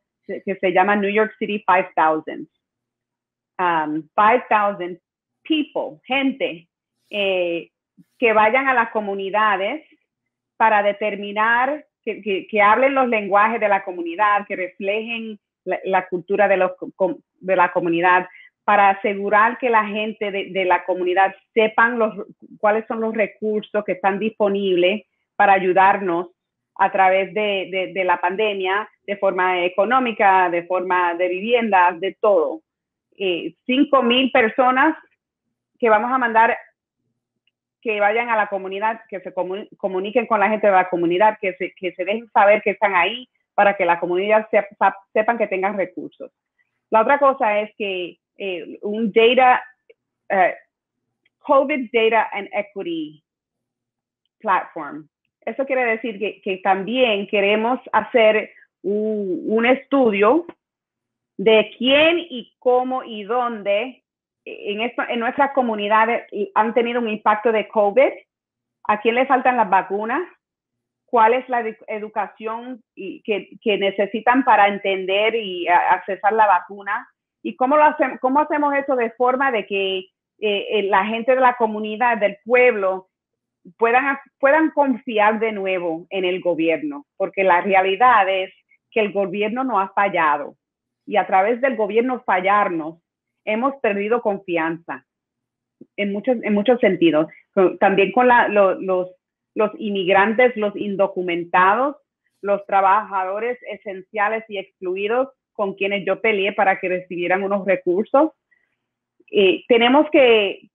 que se llama New York City 5000. Um, 5000 people, gente, que vayan a las comunidades para determinar que, hablen los lenguajes de la comunidad, que reflejen la, cultura de, los, de la comunidad, para asegurar que la gente de, la comunidad sepan los, cuáles son los recursos que están disponibles para ayudarnos a través de, de, la pandemia, de forma económica, de forma de vivienda, de todo. Eh, cinco mil personas que vamos a mandar que vayan a la comunidad, que se comuniquen con la gente de la comunidad, que se, que se dejen saber que están ahí para que la comunidad sepan que tengan recursos. La otra cosa es que eh, un data, uh, COVID Data and Equity Platform. Eso quiere decir que también queremos hacer un, un estudio de quién y cómo y dónde en, esto, en nuestras comunidades han tenido un impacto de COVID, a quién le faltan las vacunas, cuál es la educación que, que necesitan para entender y accesar la vacuna y cómo, lo hacemos, cómo hacemos eso de forma de que eh, eh, la gente de la comunidad, del pueblo, puedan, puedan confiar de nuevo en el gobierno, porque la realidad es que el gobierno no ha fallado y a través del gobierno fallarnos, hemos perdido confianza en muchos, en muchos sentidos. También con los, los inmigrantes, los indocumentados, los trabajadores esenciales y excluidos con quienes yo peleé para que recibieran unos recursos. Eh, tenemos que,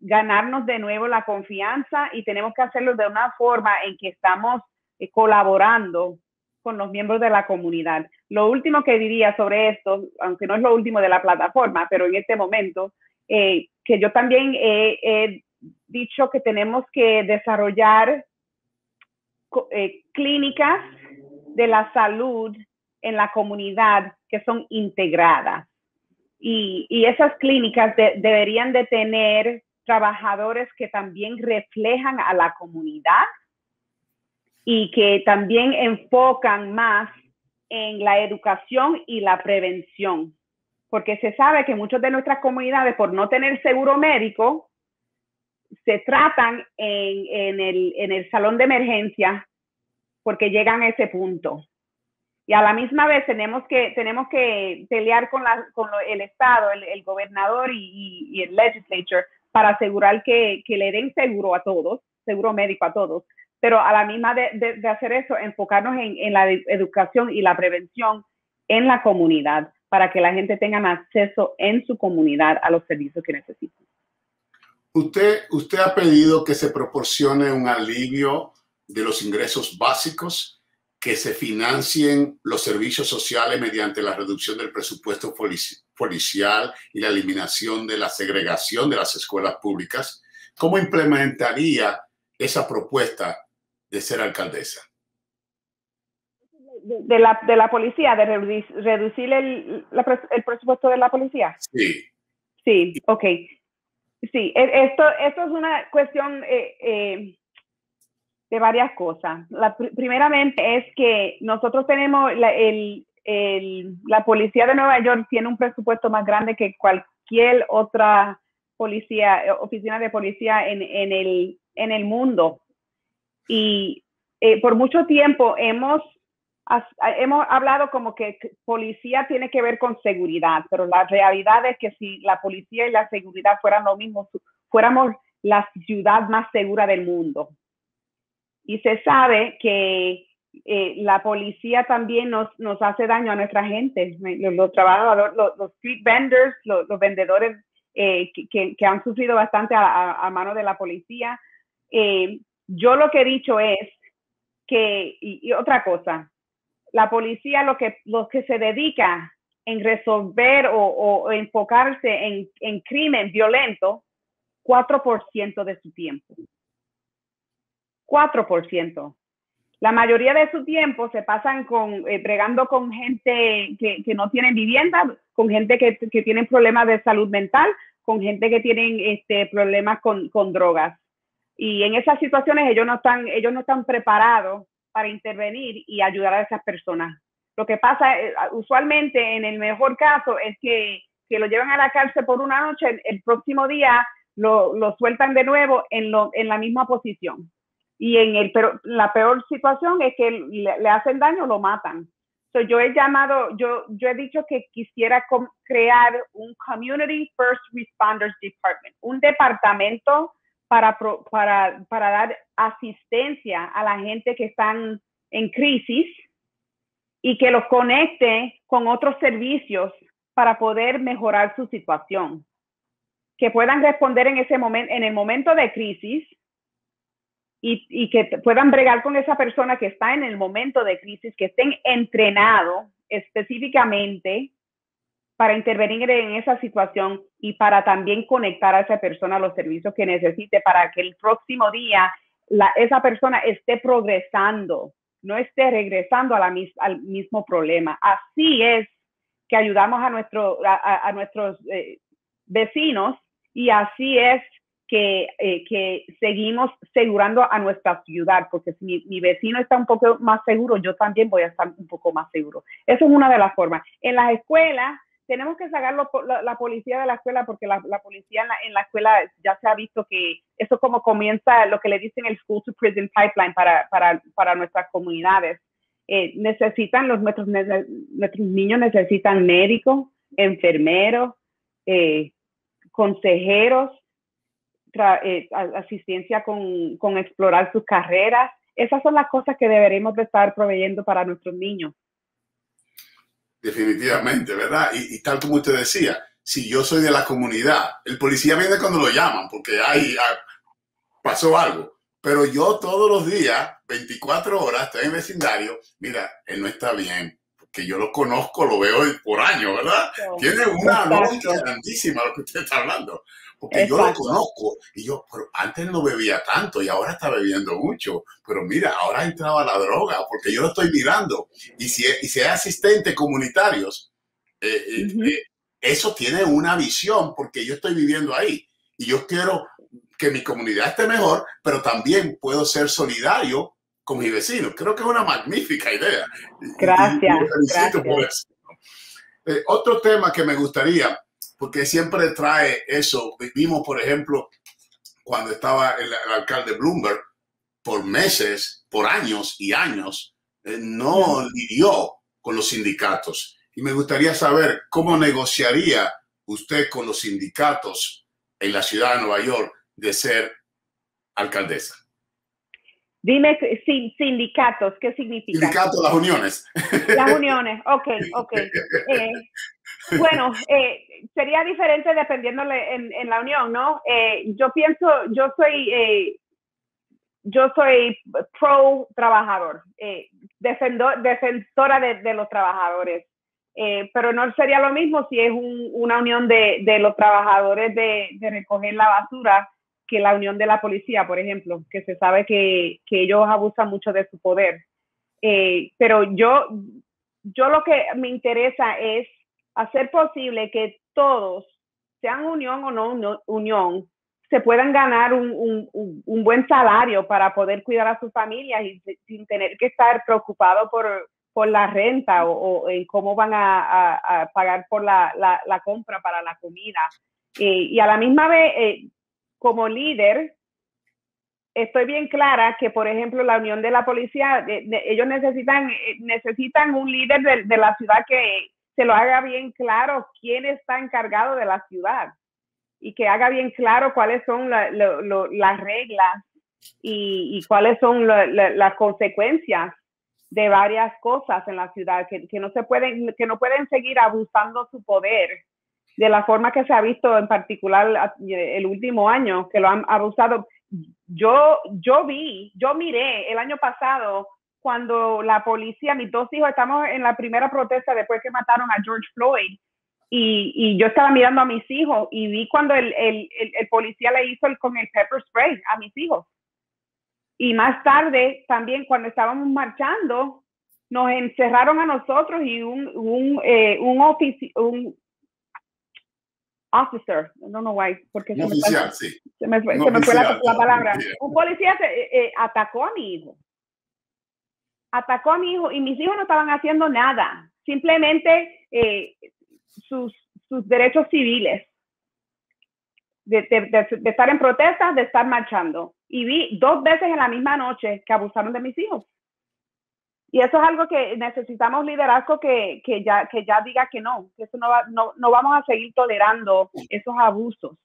ganarnos de nuevo la confianza y tenemos que hacerlo de una forma en que estamos eh, colaborando con los miembros de la comunidad. Lo último que diría sobre esto, aunque no es lo último de la plataforma, pero en este momento, eh, que yo también he, dicho que tenemos que desarrollar eh, clínicas de la salud en la comunidad que son integradas. Y, y esas clínicas deberían de tener trabajadores que también reflejan a la comunidad y que también enfocan más en la educación y la prevención, porque se sabe que muchas de nuestras comunidades, por no tener seguro médico, se tratan en, el, salón de emergencia porque llegan a ese punto. Y a la misma vez tenemos que, tenemos que pelear con, la, con el Estado, el, gobernador y, el legislature para asegurar que, que le den seguro a todos, seguro médico a todos, pero a la misma de, hacer eso, enfocarnos en, la educación y la prevención en la comunidad para que la gente tenga acceso en su comunidad a los servicios que necesitan. Usted, usted ha pedido que se proporcione un alivio de los ingresos básicos, que se financien los servicios sociales mediante la reducción del presupuesto policial y la eliminación de la segregación de las escuelas públicas. ¿Cómo implementaría esa propuesta de ser alcaldesa? De, la, de la policía, de reducir, el, el presupuesto de la policía. Sí. Sí, ok. Sí, e, esto, esto es una cuestión eh, eh, de varias cosas. La, primeramente es que nosotros tenemos, la, el, el, la policía de Nueva York tiene un presupuesto más grande que cualquier otra policía, oficina de policía en, en, el, en el mundo. Y eh, por mucho tiempo hemos, hemos hablado como que policía tiene que ver con seguridad, pero la realidad es que si la policía y la seguridad fueran lo mismo, fuéramos la ciudad más segura del mundo. Y se sabe que eh, la policía también nos, nos hace daño a nuestra gente, los, trabajadores, los, street vendors, los, vendedores eh, que, que, han sufrido bastante a, a, mano de la policía. Eh, yo lo que he dicho es que, y, otra cosa, la policía lo que, lo que se dedica en resolver o, enfocarse en, en, crimen violento, 4% de su tiempo. 4%. La mayoría de su tiempo se pasan con, eh, con gente que, no tienen vivienda, con gente que, que tienen problemas de salud mental, con gente que tienen este, problemas con drogas. Y en esas situaciones ellos no están, ellos no están preparados para intervenir y ayudar a esas personas. Lo que pasa eh, usualmente en el mejor caso es que, que, lo llevan a la cárcel por una noche, el, próximo día lo, lo, sueltan de nuevo en, lo, en la misma posición. Y en el, pero la peor situación es que le, hacen daño, lo matan. So, yo he llamado, yo, yo he dicho que quisiera crear un Community First Responders Department, un departamento para, dar asistencia a la gente que están en crisis y que los conecte con otros servicios para poder mejorar su situación. que puedan responder en ese momento, en el momento de crisis y, y, que puedan bregar con esa persona que está en el momento de crisis, que estén entrenados específicamente para intervenir en esa situación y para también conectar a esa persona a los servicios que necesite para que el próximo día esa persona esté progresando, no esté regresando a la, al mismo problema. Así es que ayudamos a, nuestro, a, nuestros eh, vecinos y así es que, eh, que, seguimos asegurando a nuestra ciudad, porque si mi, mi, vecino está un poco más seguro, yo también voy a estar un poco más seguro. Eso es una de las formas. En las escuelas tenemos que sacar la, policía de la escuela porque la, policía en la, escuela ya se ha visto que eso como comienza lo que le dicen el School to Prison Pipeline para, para, nuestras comunidades. Eh, necesitan, los, nuestros, nuestros niños necesitan médicos, enfermeros, eh, consejeros, eh, asistencia con, con explorar sus carreras. Esas son las cosas que deberemos de estar proveyendo para nuestros niños definitivamente, ¿verdad? Y, tal como usted decía, si yo soy de la comunidad, el policía viene cuando lo llaman porque ahí pasó algo. Pero yo todos los días, 24 horas, estoy en el vecindario, mira, él no está bien, porque yo lo conozco, lo veo por años, ¿verdad? Tiene una lógica grandísima lo que usted está hablando. Porque yo lo conozco y yo, pero antes no bebía tanto y ahora está bebiendo mucho. Pero mira, ahora ha entrado a la droga porque yo lo estoy mirando. Y si, y si hay asistentes comunitarios, eh, eh, eh, eso tiene una visión porque yo estoy viviendo ahí. Y yo quiero que mi comunidad esté mejor, pero también puedo ser solidario con mis vecinos. Creo que es una magnífica idea. Gracias. gracias. otro tema que me gustaría porque siempre trae eso. Vimos, por ejemplo, cuando estaba el, alcalde Bloomberg, por meses, por años y años, eh, no lidió con los sindicatos. Y me gustaría saber cómo negociaría usted con los sindicatos en la ciudad de Nueva York de ser alcaldesa. Dime, sindicatos, ¿qué significa? Sindicatos, las uniones. Las uniones, ok, ok. [laughs] Eh, bueno, eh, sería diferente dependiendo en, la unión, ¿no? Eh, yo pienso, yo soy, eh, yo soy pro trabajador, defensora de, los trabajadores, pero no sería lo mismo si es una unión de, los trabajadores de, recoger la basura que la unión de la policía, por ejemplo, que se sabe que, que ellos abusan mucho de su poder. pero yo, yo lo que me interesa es hacer posible que todos, sean unión o no unión, se puedan ganar un, buen salario para poder cuidar a sus familias y sin tener que estar preocupado por, la renta o, en cómo van a, pagar por la, compra para la comida. y a la misma vez, eh, como líder, estoy bien clara que, por ejemplo, la unión de la policía, ellos necesitan, eh, necesitan un líder de la ciudad que, se lo haga bien claro quién está encargado de la ciudad y que haga bien claro cuáles son las reglas y, cuáles son las consecuencias de varias cosas en la ciudad, que, no se pueden, que no pueden seguir abusando su poder de la forma que se ha visto en particular el último año, que lo han abusado. Yo, yo vi, yo miré el año pasado cuando la policía, mis dos hijos, estamos en la primera protesta después que mataron a George Floyd. Y, y yo estaba mirando a mis hijos y vi cuando el, el, el, policía le hizo con el pepper spray a mis hijos. Y más tarde, también cuando estábamos marchando, nos encerraron a nosotros y un, un, eh, un, un officer, no know why, porque se, oficial, me, sí. se me fue, se me fue la, la, palabra. Un policía se, eh, eh, atacó a mi hijo atacó a mi hijo y mis hijos no estaban haciendo nada, simplemente eh, sus, sus, derechos civiles, de, de, estar en protesta, de estar marchando. Y vi dos veces en la misma noche que abusaron de mis hijos. Y eso es algo que necesitamos liderazgo que, que, ya, que ya diga que no, que eso no, va, no, no vamos a seguir tolerando esos abusos.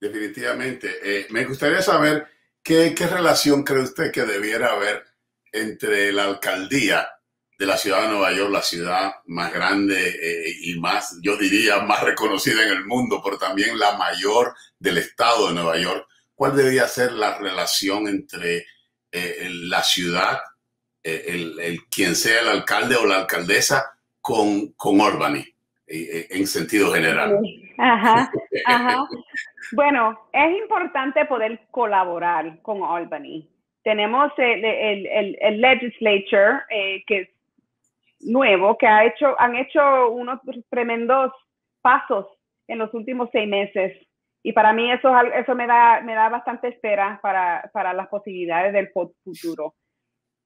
Definitivamente. Eh, me gustaría saber qué, qué relación cree usted que debiera haber entre la alcaldía de la ciudad de Nueva York, la ciudad más grande eh, y más, yo diría, más reconocida en el mundo, pero también la mayor del estado de Nueva York. ¿Cuál debería ser la relación entre eh, la ciudad, eh, el, quien sea el alcalde o la alcaldesa, con, con Albany, en sentido general? Ajá, [laughs] ajá. Bueno, es importante poder colaborar con Albany. Tenemos el, el, el, legislature, que es nuevo que ha hecho, han hecho unos tremendos pasos en los últimos seis meses. Y para mí eso, eso me, da, me da bastante espera para, para las posibilidades del futuro.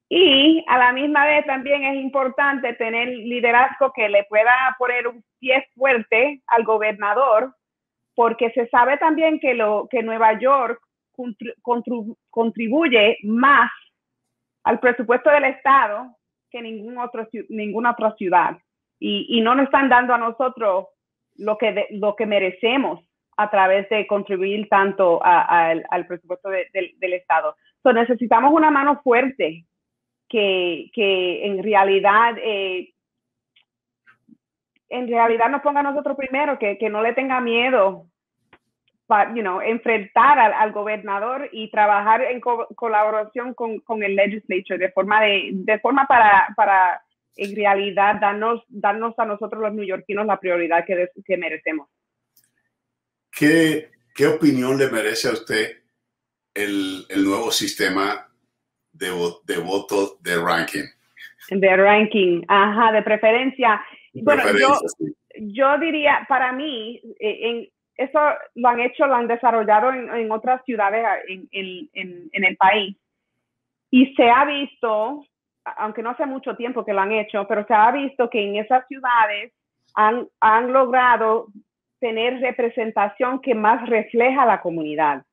Y a la misma vez también es importante tener liderazgo que le pueda poner un pie fuerte al gobernador, porque se sabe también que, lo, que Nueva York contribuye más al presupuesto del Estado que ningún otro, ninguna otra ciudad. Y, no nos están dando a nosotros lo que, lo que merecemos a través de contribuir tanto al, al, presupuesto del Estado. Entonces necesitamos una mano fuerte que, que en realidad eh, en realidad nos ponga a nosotros primero, que, que no le tenga miedo you know, enfrentar al, gobernador y trabajar en colaboración con, con, el legislature de forma, de, de forma para, para en realidad darnos, darnos a nosotros los neoyorquinos la prioridad que, que merecemos. ¿Qué, ¿Qué, opinión le merece a usted el, el nuevo sistema de, de, voto de ranking? De ranking, ajá, de preferencia. bueno, yo, yo diría, para mí, eh, en, eso lo han hecho, lo han desarrollado en, otras ciudades en, el país. Y se ha visto, aunque no hace mucho tiempo que lo han hecho, pero se ha visto que en esas ciudades han, han logrado tener representación que más refleja la comunidad.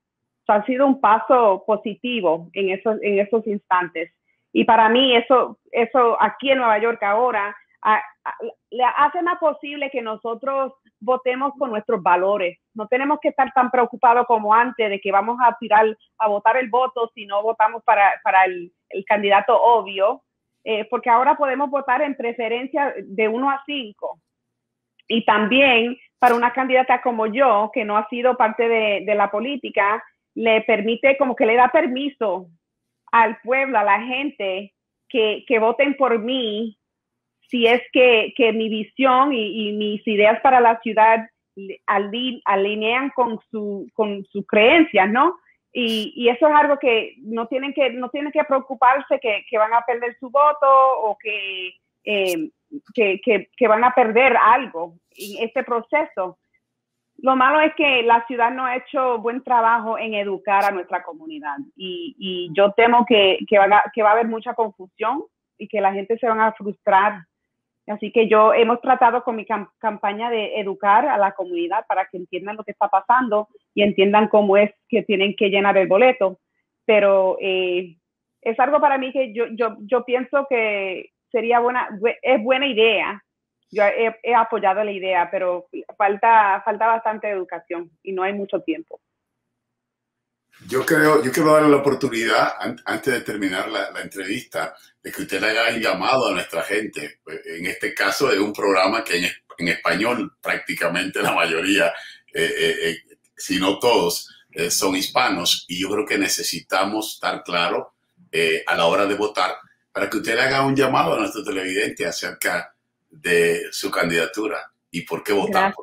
ha sido un paso positivo en esos, en esos instantes. Y para mí eso, eso aquí en Nueva York ahora le hace más posible que nosotros votemos con nuestros valores. No tenemos que estar tan preocupados como antes de que vamos a tirar a votar el voto si no votamos para, para el, candidato obvio, eh, porque ahora podemos votar en preferencia de 1 a 5. Y también para una candidata como yo, que no ha sido parte de, de la política, le permite, como que le da permiso al pueblo, a la gente, que, que voten por mí si es que, que mi visión y, mis ideas para la ciudad alinean con su, con sus creencias, ¿no? Y, y, eso es algo que no tienen que, no tienen que preocuparse que, van a perder su voto o que, eh, que, que, van a perder algo en este proceso. Lo malo es que la ciudad no ha hecho buen trabajo en educar a nuestra comunidad y, y yo temo que, que, va que va a haber mucha confusión y que la gente se van a frustrar Así que yo hemos tratado con mi campaña de educar a la comunidad para que entiendan lo que está pasando y entiendan cómo es que tienen que llenar el boleto. Pero eh, es algo para mí que yo, yo, yo pienso que sería buena, es buena idea. Yo he, he, apoyado la idea, pero falta, falta bastante educación y no hay mucho tiempo. Yo creo, yo quiero darle la oportunidad, antes de terminar la, la, entrevista, de que usted le haga el llamado a nuestra gente. Pues, en este caso es un programa que en, en español prácticamente la mayoría, eh, eh, eh si no todos, son hispanos y yo creo que necesitamos estar claros eh, a la hora de votar para que usted le haga un llamado a nuestro televidente acerca de su candidatura y por qué votar.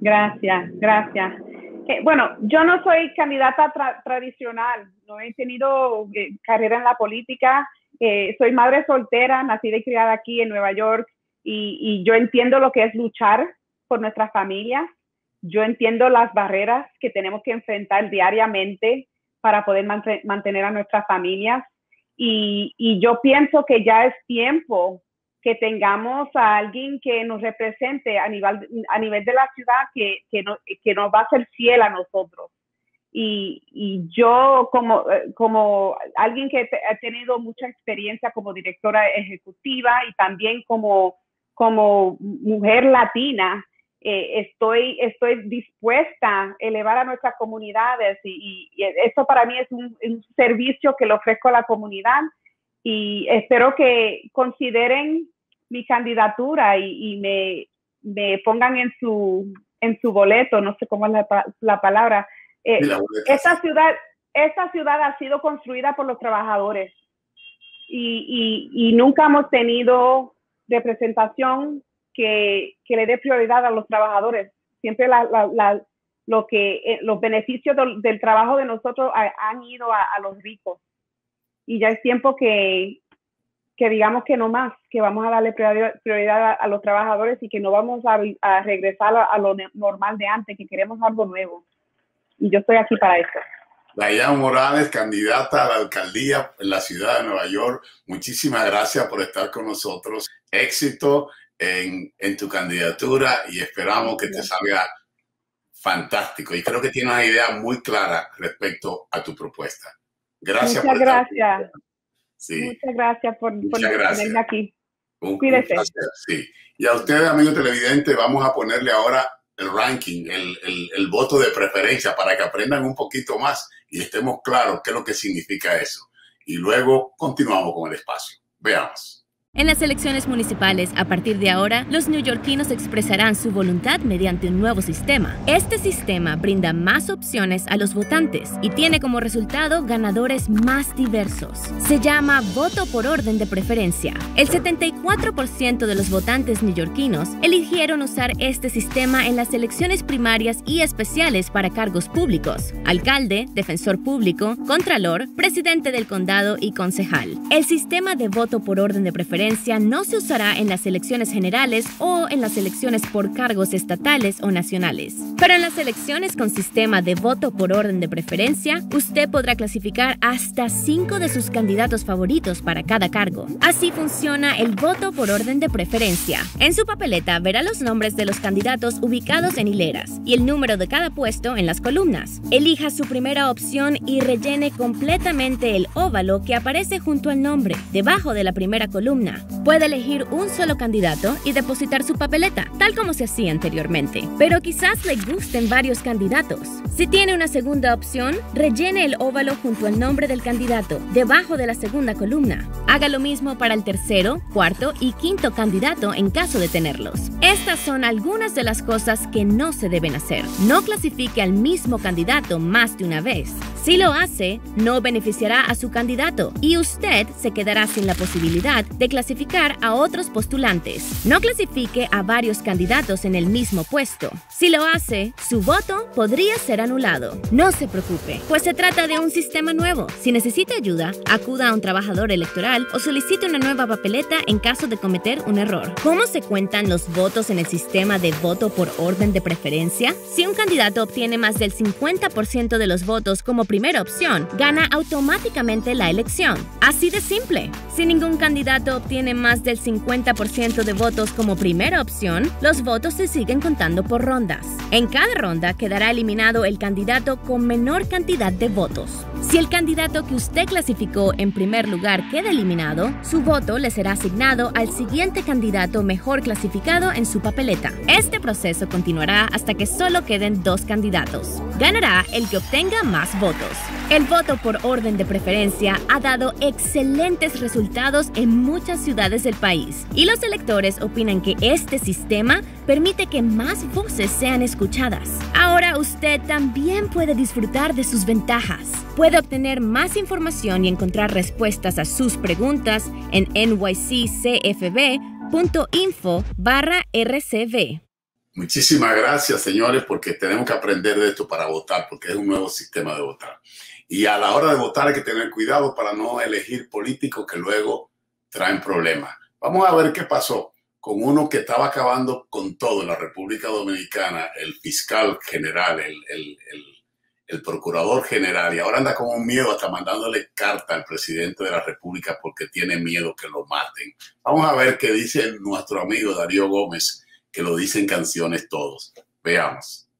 Gracias, gracias. gracias. Bueno, yo no soy candidata tradicional, no he tenido eh, carrera en la política, eh, soy madre soltera, nacida y criada aquí en Nueva York y, yo entiendo lo que es luchar por nuestras familias, yo entiendo las barreras que tenemos que enfrentar diariamente para poder mantener a nuestras familias y yo pienso que ya es tiempo que tengamos a alguien que nos represente a nivel, a nivel de la ciudad, que, que, no, que nos va a ser fiel a nosotros. Y, y yo como, eh, como alguien que ha tenido mucha experiencia como directora ejecutiva y también como, como mujer latina, eh, estoy, estoy dispuesta a elevar a nuestras comunidades y, y, y, eso para mí es un servicio que le ofrezco a la comunidad y espero que consideren mi candidatura y, me, me, pongan en su, en su boleto, no sé cómo es la, palabra. Eh, esta ciudad, esta ciudad ha sido construida por los trabajadores y, y, y nunca hemos tenido representación que, que, le dé prioridad a los trabajadores. Siempre la, la, lo que, eh, los beneficios del, trabajo de nosotros han ido a, a, los ricos. Y ya es tiempo que, que digamos que no más, que vamos a darle prioridad a, los trabajadores y que no vamos a, regresar a, lo normal de antes, que queremos algo nuevo. Y yo estoy aquí para eso. Dayan Morales, candidata a la alcaldía en la ciudad de Nueva York, muchísimas gracias por estar con nosotros. Éxito en, en tu candidatura y esperamos que te salga fantástico. Y creo que tienes una idea muy clara respecto a tu propuesta. Gracias. Muchas gracias. Muchas gracias por, por aquí. Cuídese. sí. Y a ustedes, amigos televidentes, vamos a ponerle ahora el ranking, el, el, el, voto de preferencia para que aprendan un poquito más y estemos claros qué es lo que significa eso. Y luego continuamos con el espacio. Veamos. En las elecciones municipales, a partir de ahora, los neoyorquinos expresarán su voluntad mediante un nuevo sistema. Este sistema brinda más opciones a los votantes y tiene como resultado ganadores más diversos. Se llama voto por orden de preferencia. El 74% de los votantes neoyorquinos eligieron usar este sistema en las elecciones primarias y especiales para cargos públicos, alcalde, defensor público, contralor, presidente del condado y concejal. El sistema de voto por orden de preferencia no se usará en las elecciones generales o en las elecciones por cargos estatales o nacionales. Pero en las elecciones con sistema de voto por orden de preferencia, usted podrá clasificar hasta cinco de sus candidatos favoritos para cada cargo. Así funciona el voto por orden de preferencia. En su papeleta verá los nombres de los candidatos ubicados en hileras y el número de cada puesto en las columnas. Elija su primera opción y rellene completamente el óvalo que aparece junto al nombre, debajo de la primera columna Puede elegir un solo candidato y depositar su papeleta, tal como se hacía anteriormente. Pero quizás le gusten varios candidatos. Si tiene una segunda opción, rellene el óvalo junto al nombre del candidato, debajo de la segunda columna. Haga lo mismo para el tercero, cuarto y quinto candidato en caso de tenerlos. Estas son algunas de las cosas que no se deben hacer. No clasifique al mismo candidato más de una vez. Si lo hace, no beneficiará a su candidato y usted se quedará sin la posibilidad de clasificar a otros postulantes. No clasifique a varios candidatos en el mismo puesto. Si lo hace, su voto podría ser anulado. No se preocupe, pues se trata de un sistema nuevo. Si necesita ayuda, acuda a un trabajador electoral o solicite una nueva papeleta en caso de cometer un error. ¿Cómo se cuentan los votos en el sistema de voto por orden de preferencia? Si un candidato obtiene más del 50% de los votos como primera opción, gana automáticamente la elección. Así de simple. Si ningún candidato obtiene más del 50% de votos como primera opción, los votos se siguen contando por rondas. En cada ronda quedará eliminado el candidato con menor cantidad de votos. Si el candidato que usted clasificó en primer lugar queda eliminado, su voto le será asignado al siguiente candidato mejor clasificado en su papeleta. Este proceso continuará hasta que solo queden dos candidatos. Ganará el que obtenga más votos. El voto por orden de preferencia ha dado excelentes resultados en muchas ciudades del país y los electores opinan que este sistema permite que más voces sean escuchadas. Ahora usted también puede disfrutar de sus ventajas. Puede obtener más información y encontrar respuestas a sus preguntas en nyccfb.info barra. Muchísimas gracias, señores, porque tenemos que aprender de esto para votar, porque es un nuevo sistema de votar. Y a la hora de votar hay que tener cuidado para no elegir políticos que luego traen problemas. Vamos a ver qué pasó con uno que estaba acabando con todo en la República Dominicana, el fiscal general, el, el, el, procurador general, y ahora anda con un miedo hasta mandándole carta al presidente de la República porque tiene miedo que lo maten. Vamos a ver qué dice nuestro amigo Darío Gómez, que lo dicen canciones todos. Veamos.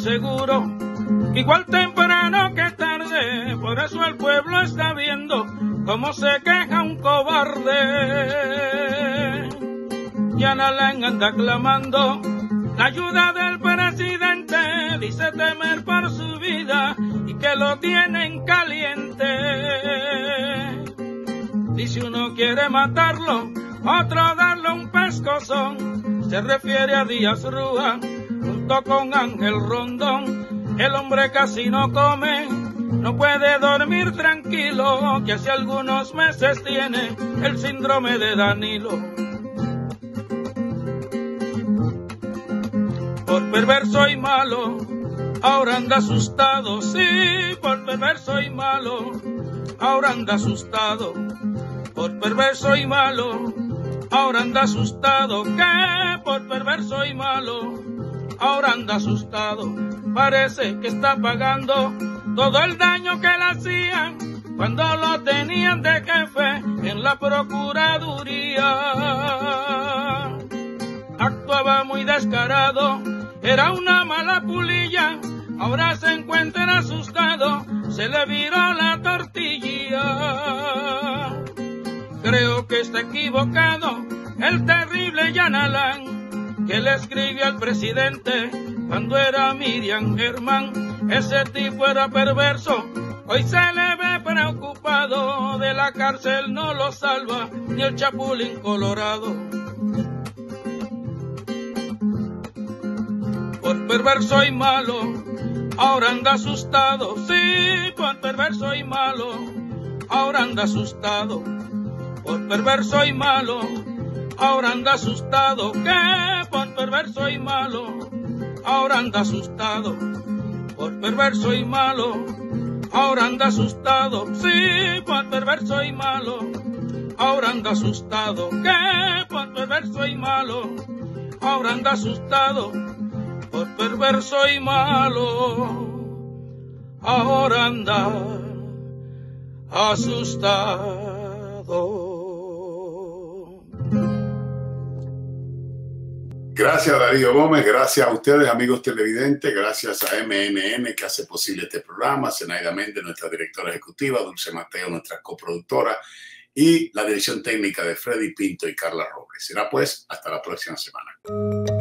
seguro, igual temprano que tarde, por eso el pueblo está viendo cómo se queja cobarde. Analán anda clamando la ayuda del presidente, dice temer por su vida y que lo tienen caliente. Dice uno quiere matarlo, otro darle un pescozón, se refiere a Díaz Rúa junto con Ángel Rondón. El hombre casi no come, no puede dormir tranquilo, que hace algunos meses tiene el síndrome de Danilo. Por perverso y malo, ahora anda asustado, sí, por perverso y malo, ahora anda asustado. Por perverso y malo, ahora anda asustado, que por perverso y malo, ahora anda asustado. Parece que está pagando todo el daño que le hacían cuando lo tenían de jefe en la Procuraduría. Actuaba muy descarado, era una mala pulilla, ahora se encuentra asustado, se le viró la tortilla. Creo que está equivocado el terrible Yanalán que le escribió al presidente cuando era Miriam Germán. Ese tipo era perverso, hoy se le ve preocupado, de la cárcel no lo salva ni el chapulín colorado. Por perverso y malo, ahora anda asustado, sí, por perverso y malo, ahora anda asustado, por perverso y malo, ahora anda asustado, que por perverso y malo, ahora anda asustado, por perverso y malo, ahora anda asustado, sí, por perverso y malo, ahora anda asustado, que por perverso y malo, ahora anda asustado, por perverso y malo, ahora anda asustado. Gracias Darío Gómez, gracias a ustedes amigos televidentes, gracias a MNN que hace posible este programa, Zenaida Méndez, nuestra directora ejecutiva, Dulce Mateo, nuestra coproductora. Y la dirección técnica de Freddy Pinto y Carla Robles. Será pues hasta la próxima semana.